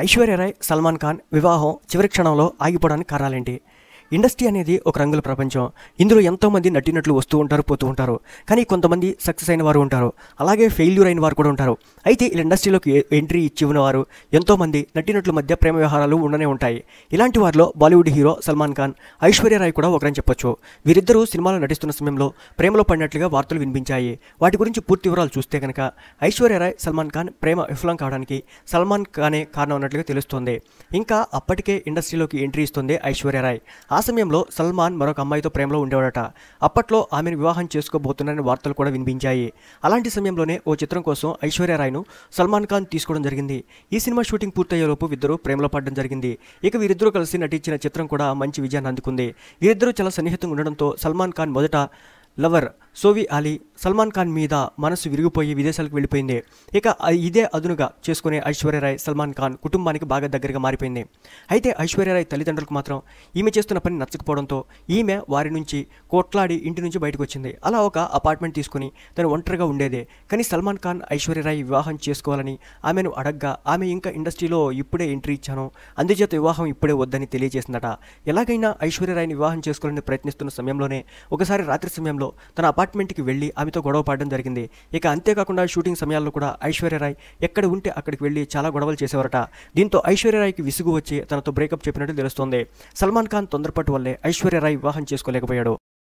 ఐశ్వర్యరాయ్ సల్మాన్ ఖాన్ వివాహం చివరి క్షణంలో ఆగిపోవడానికి కారణాలేంటి? ఇండస్ట్రీ అనేది ఒక రంగుల ప్రపంచం. ఇందులో ఎంతోమంది నటినట్లు వస్తూ ఉంటారు పోతూ ఉంటారు. కానీ కొంతమంది సక్సెస్ అయిన వారు ఉంటారు. అలాగే ఫెయిల్యూర్ అయిన వారు కూడా ఉంటారు. అయితే ఈ ఇండస్ట్రీలోకి ఎంట్రీ ఇచ్చి ఉన్నవారు ఎంతోమంది నటినట్ల మధ్య ప్రేమ వ్యవహారాలు ఉండనే ఉంటాయి. ఇలాంటి వారిలో బాలీవుడ్ హీరో సల్మాన్ ఖాన్ ఐశ్వర్య రాయ్ కూడా ఒకరని చెప్పొచ్చు. వీరిద్దరూ సినిమాలో నటిస్తున్న సమయంలో ప్రేమలో పడినట్లుగా వార్తలు వినిపించాయి. వాటి గురించి పూర్తి వివరాలు చూస్తే కనుక ఐశ్వర్య రాయ్ సల్మాన్ ఖాన్ ప్రేమ విఫలం కావడానికి సల్మాన్ ఖానే కారణం అన్నట్లుగా తెలుస్తోంది. ఇంకా అప్పటికే ఇండస్ట్రీలోకి ఎంట్రీ ఇస్తుంది ఐశ్వర్య రాయ్. ఆ ఆ సమయంలో సల్మాన్ మరొక అమ్మాయితో ప్రేమలో ఉండేవాడట. అప్పట్లో ఆమెను వివాహం చేసుకోబోతున్నారని వార్తలు కూడా వినిపించాయి. అలాంటి సమయంలోనే ఓ చిత్రం కోసం ఐశ్వర్య రాయ్ను సల్మాన్ ఖాన్ తీసుకోవడం జరిగింది. ఈ సినిమా షూటింగ్ పూర్తయ్యేలోపు ఇద్దరు ప్రేమలో పడడం జరిగింది. ఇక వీరిద్దరూ కలిసి నటించిన చిత్రం కూడా మంచి విజయాన్ని అందుకుంది. వీరిద్దరూ చాలా సన్నిహితంగా ఉండడంతో సల్మాన్ ఖాన్ మొదట లవర్ సోవి అలీ సల్మాన్ ఖాన్ మీద మనసు విరిగిపోయి విదేశాలకు వెళ్ళిపోయింది. ఇక ఇదే అదునుగా చేసుకునే ఐశ్వర్యరాయ్ సల్మాన్ ఖాన్ కుటుంబానికి బాగా దగ్గరగా మారిపోయింది. అయితే ఐశ్వర్యరాయ్ తల్లిదండ్రులకు మాత్రం ఈమె చేస్తున్న పని నచ్చకపోవడంతో ఈమె వారి నుంచి కోట్లాడి ఇంటి నుంచి బయటకు వచ్చింది. అలా ఒక అపార్ట్మెంట్ తీసుకుని తను ఒంటరిగా ఉండేదే. కానీ సల్మాన్ ఖాన్ ఐశ్వర్యరాయ్ వివాహం చేసుకోవాలని ఆమెను అడగ్గా ఆమె ఇంకా ఇండస్ట్రీలో ఇప్పుడే ఎంట్రీ ఇచ్చాను. అందుచేత వివాహం ఇప్పుడే వద్దని తెలియజేసిందట. ఎలాగైనా ఐశ్వర్యరాయ్ని వివాహం చేసుకోవాలని ప్రయత్నిస్తున్న సమయంలోనే ఒకసారి రాత్రి సమయంలో తన అపార్ట్మెంట్కి వెళ్ళి ఆమెతో గొడవ పడడం జరిగింది. ఇక అంతేకాకుండా షూటింగ్ సమయాల్లో కూడా ఐశ్వర్యరాయ్ ఎక్కడ ఉంటే అక్కడికి వెళ్ళి చాలా గొడవలు చేసేవారట. దీంతో ఐశ్వర్యరాయ్కి విసుగు వచ్చి తనతో బ్రేకప్ చెప్పినట్టు తెలుస్తోంది. సల్మాన్ ఖాన్ తొందరపాటు వల్లే ఐశ్వర్యరాయ్ వివాహం చేసుకోలేకపోయాడు.